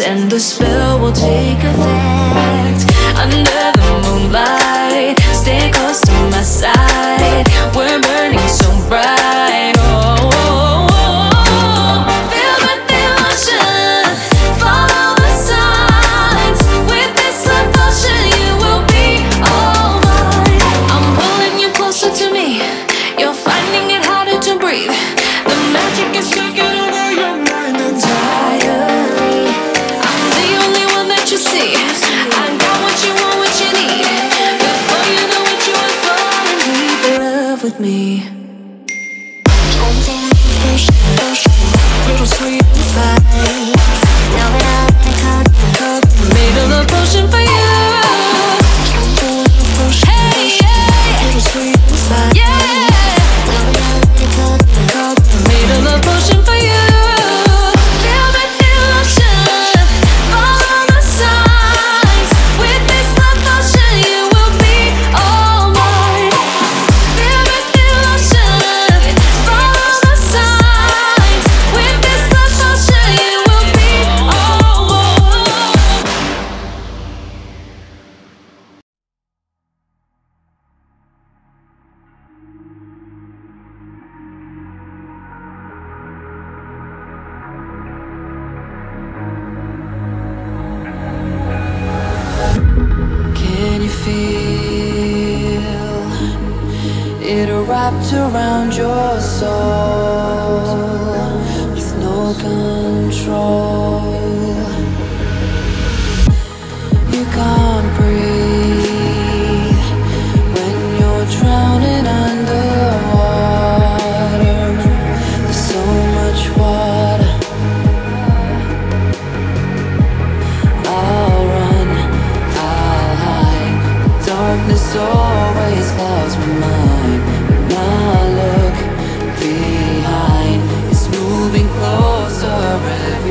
and the spell will take effect.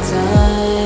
在。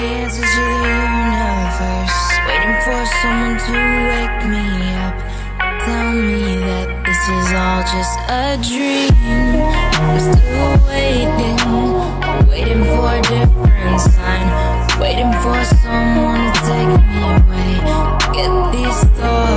dances of the universe. Waiting for someone to wake me up. Tell me that this is all just a dream. I'm still waiting Waiting for a different sign. Waiting for someone to take me away. Get these thoughts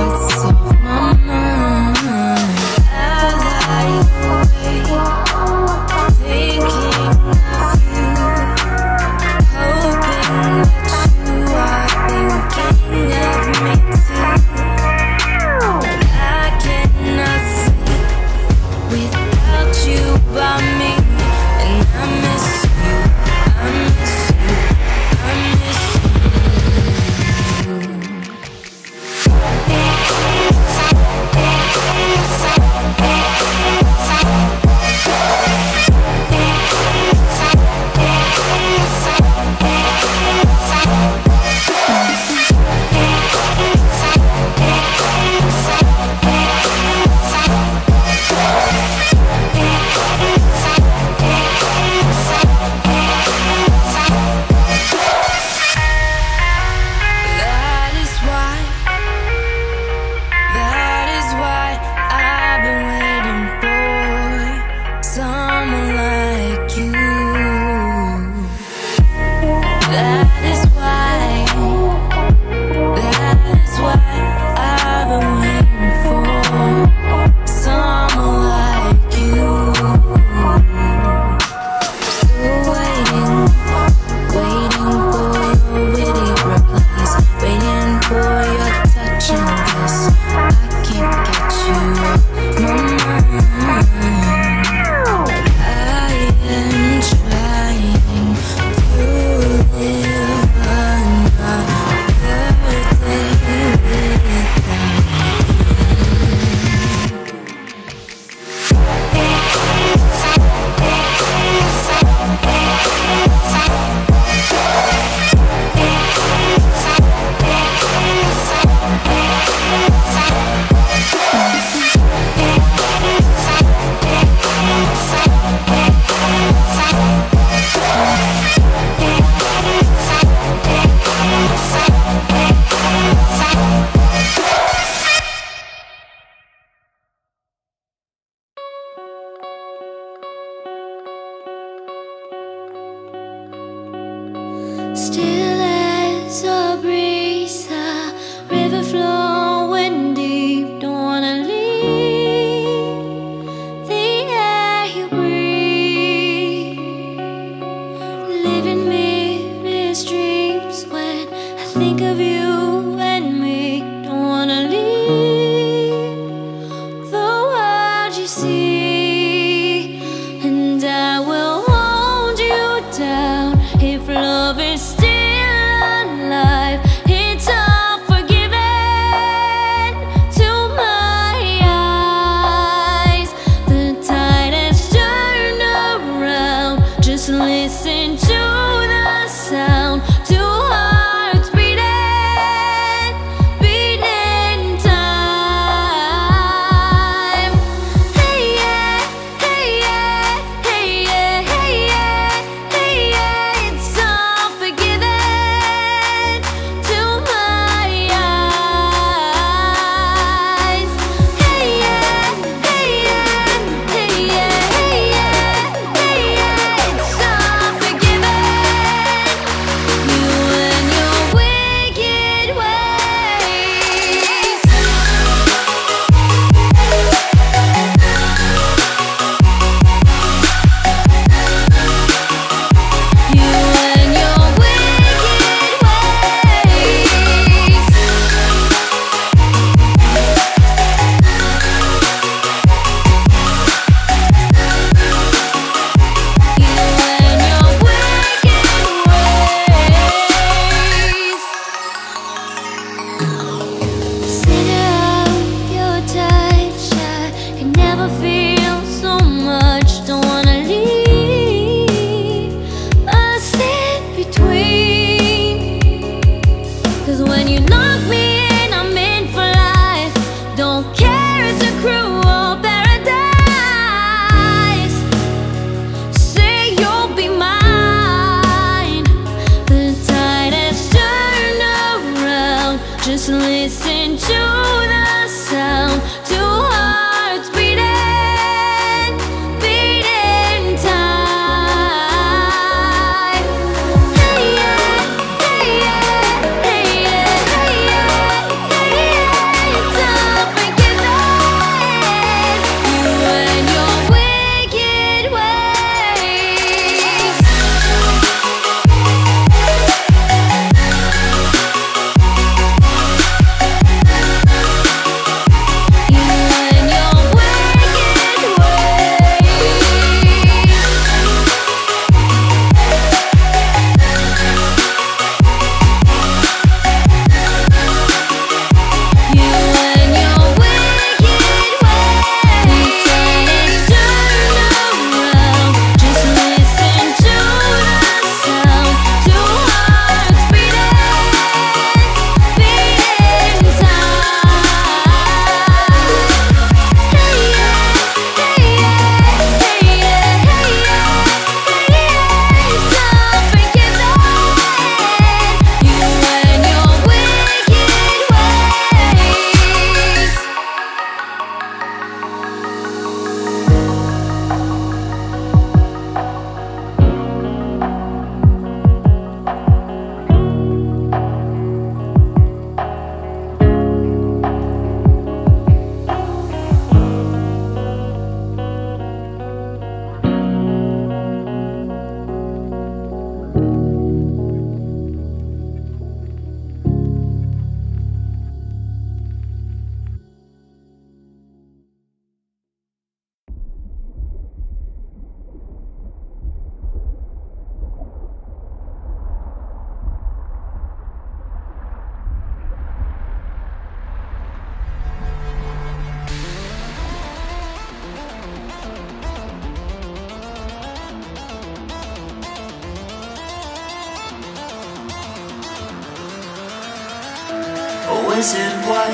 wizard, what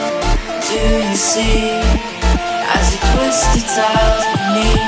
do you see? As you twist the tiles beneath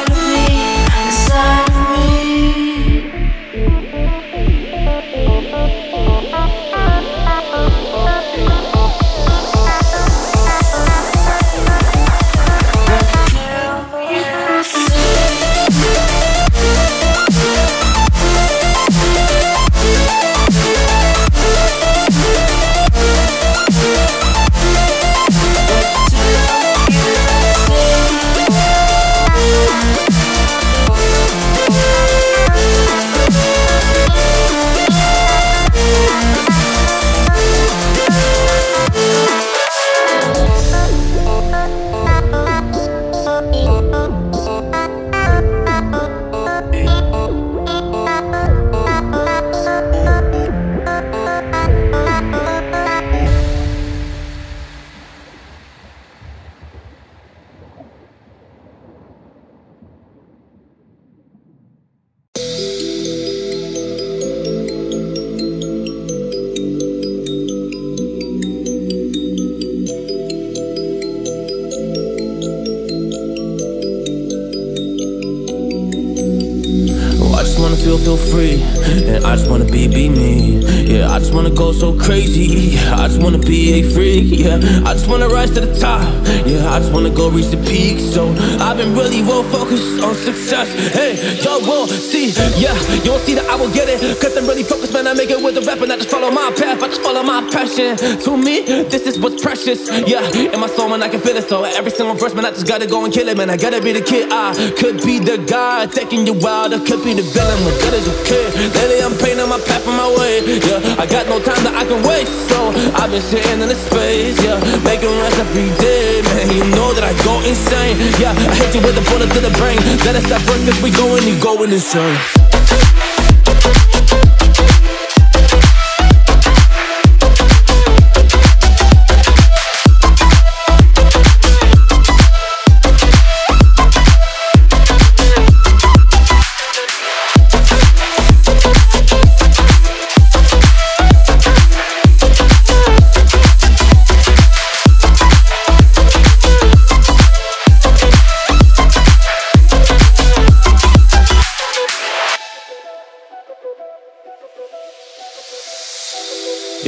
wanna rise to the top. Yeah, I just wanna go reach the peak. So I've been really well focused on success. Hey, y'all will see. Yeah, you won't see that I will get it. Cause I'm really focused, man. I make it with the rap And I just follow my path. I just follow my passion. To me, this is what's precious. Yeah, in my soul, man, I can feel it. So every single verse, man, I just gotta go and kill it Man, I gotta be the kid. I could be the guy taking you wild I could be the villain, but good as a kid Lately I'm painting my path on my way. Yeah, I got no time that I can waste. So I've been sitting in the space. Yeah, making rest every day Man, you know that I go insane. Yeah, I hit you with a bullet to the brain. Let us stop first cause we going, you going insane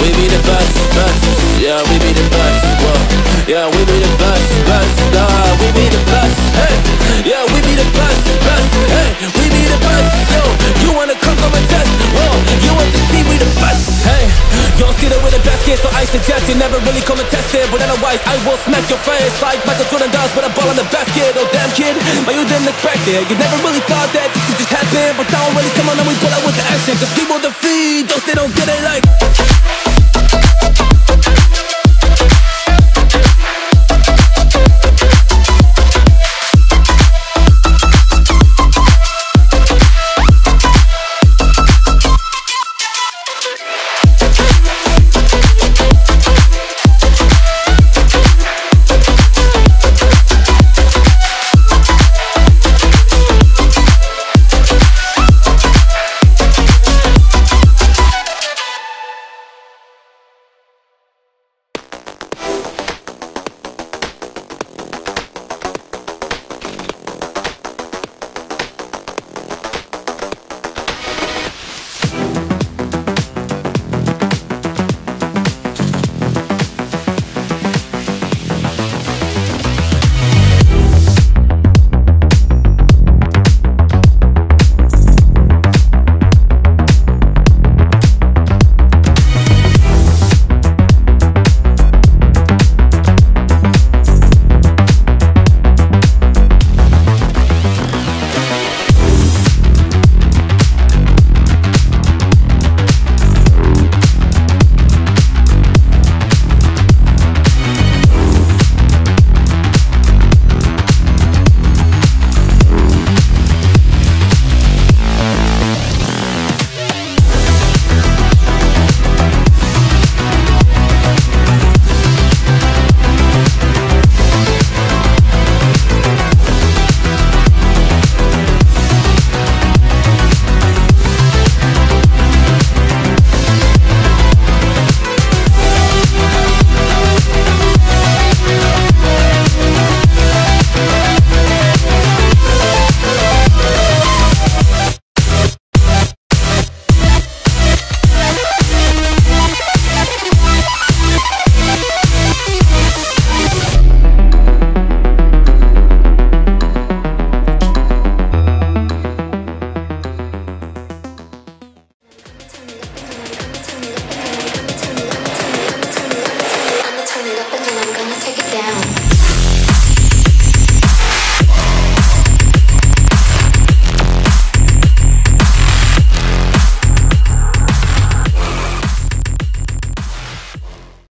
We be the best, best. Yeah, we be the best, well Yeah, we be the best, best. Nah, we be the best, hey. Yeah, we be the best, best Hey, we be the best, yo. You wanna come, come basket, so I suggest you never really come and test it. But otherwise, I will smack your face like Michael Jordan does with a ball in the basket. Oh damn kid, but you didn't expect it. You never really thought that this could just happen, but now really come on and we pull out with the action. Cause people defeat those they don't get it like.